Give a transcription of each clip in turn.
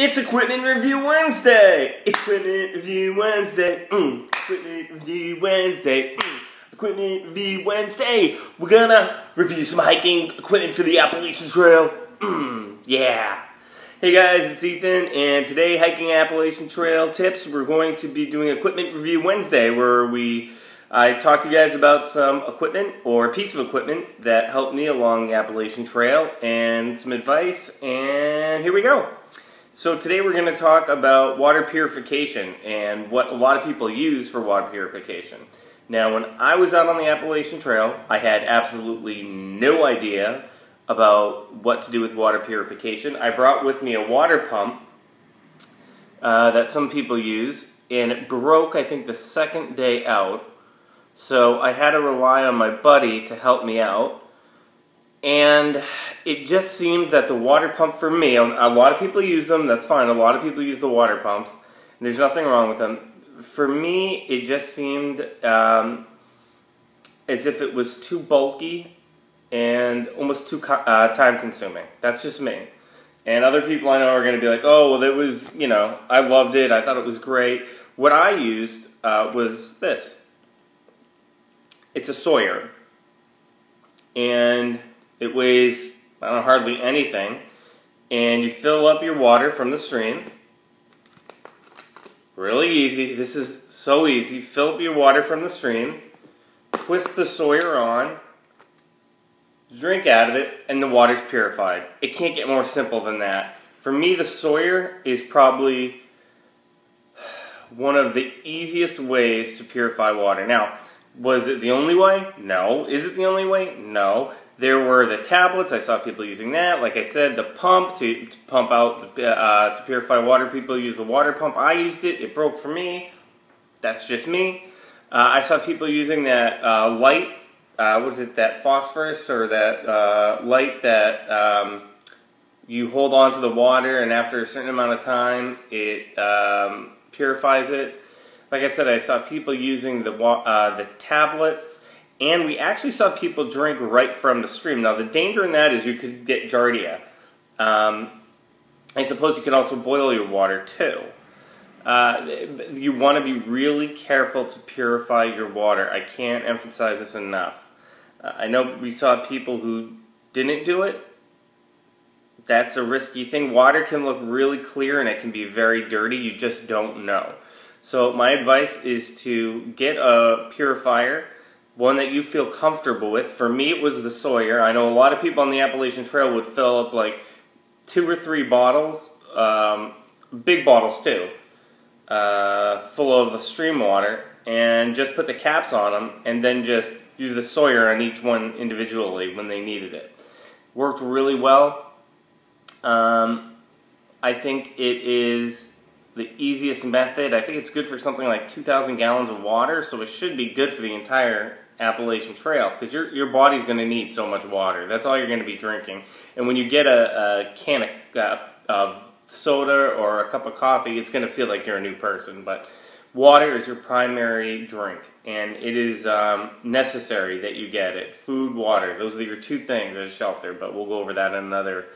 It's Equipment Review Wednesday! Equipment Review Wednesday! Mm. Equipment Review Wednesday! Mm. Equipment Review Wednesday! We're gonna review some hiking equipment for the Appalachian Trail. Mm. Yeah! Hey guys, it's Ethan, and today, Hiking Appalachian Trail tips, we're going to be doing Equipment Review Wednesday, where we I talked to you guys about some equipment or a piece of equipment that helped me along the Appalachian Trail and some advice, and here we go. So today we're going to talk about water purification and what a lot of people use for water purification. Now, when I was out on the Appalachian Trail, I had absolutely no idea about what to do with water purification. I brought with me a water pump uh, that some people use, and it broke, I think, the second day out. So I had to rely on my buddy to help me out. And it just seemed that the water pump for me, a lot of people use them, that's fine. A lot of people use the water pumps. there's nothing wrong with them. For me, it just seemed um, as if it was too bulky and almost too uh, time consuming. That's just me. And other people I know are going to be like, oh, well, it was, you know, I loved it. I thought it was great. What I used uh, was this. It's a Sawyer. And it weighs, I don't hardly anything. And you fill up your water from the stream. Really easy. This is so easy. Fill up your water from the stream. Twist the Sawyer on. Drink out of it, and the water's purified. It can't get more simple than that. For me, the Sawyer is probably one of the easiest ways to purify water. Now, was it the only way? No. Is it the only way? No. There were the tablets. I saw people using that. Like I said, the pump to, to pump out, the, uh, to purify water. People use the water pump. I used it. It broke for me. That's just me. Uh, I saw people using that uh, light. Uh, what is it? That phosphorus or that uh, light that um, you hold on to the water, and after a certain amount of time, it um, purifies it. Like I said, I saw people using the uh, the tablets and we actually saw people drink right from the stream. Now, the danger in that is you could get giardia. Um, I suppose you could also boil your water too. Uh, you want to be really careful to purify your water. I can't emphasize this enough. Uh, I know we saw people who didn't do it. That's a risky thing. Water can look really clear and it can be very dirty. You just don't know. So my advice is to get a purifier one that you feel comfortable with. For me, it was the Sawyer. I know a lot of people on the Appalachian Trail would fill up like two or three bottles, um, big bottles too, uh, full of stream water, and just put the caps on them, and then just use the Sawyer on each one individually when they needed it. Worked really well. Um, I think it is the easiest method. I think it's good for something like 2,000 gallons of water, so it should be good for the entire Appalachian Trail because your your body's going to need so much water. That's all you're going to be drinking. And when you get a, a can of, uh, of soda or a cup of coffee, it's going to feel like you're a new person. But water is your primary drink, and it is um, necessary that you get it. Food, water, those are your two things at a shelter. But we'll go over that in another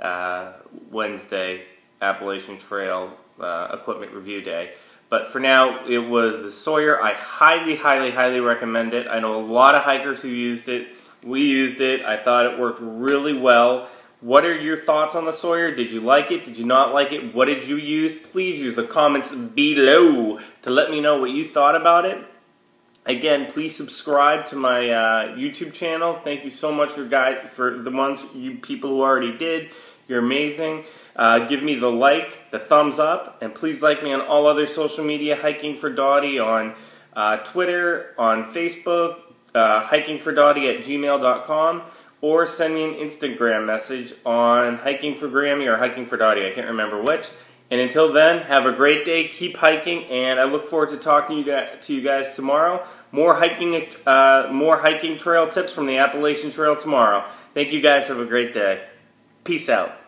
uh, Wednesday Appalachian Trail uh, equipment review day. But for now, it was the Sawyer. I highly, highly, highly recommend it. I know a lot of hikers who used it. We used it. I thought it worked really well. What are your thoughts on the Sawyer? Did you like it? Did you not like it? What did you use? Please use the comments below to let me know what you thought about it. Again, please subscribe to my uh, YouTube channel. Thank you so much for guys for the ones you people who already did. You're amazing. Uh, give me the like, the thumbs up, and please like me on all other social media, Hiking for Dottie on uh, Twitter, on Facebook, uh, hikingfordottie at gmail.com, or send me an Instagram message on Hiking for Grammy or Hiking for Dottie. I can't remember which. And until then, have a great day, keep hiking, and I look forward to talking to you guys tomorrow. More hiking, uh, more hiking trail tips from the Appalachian Trail tomorrow. Thank you guys. Have a great day. Peace out.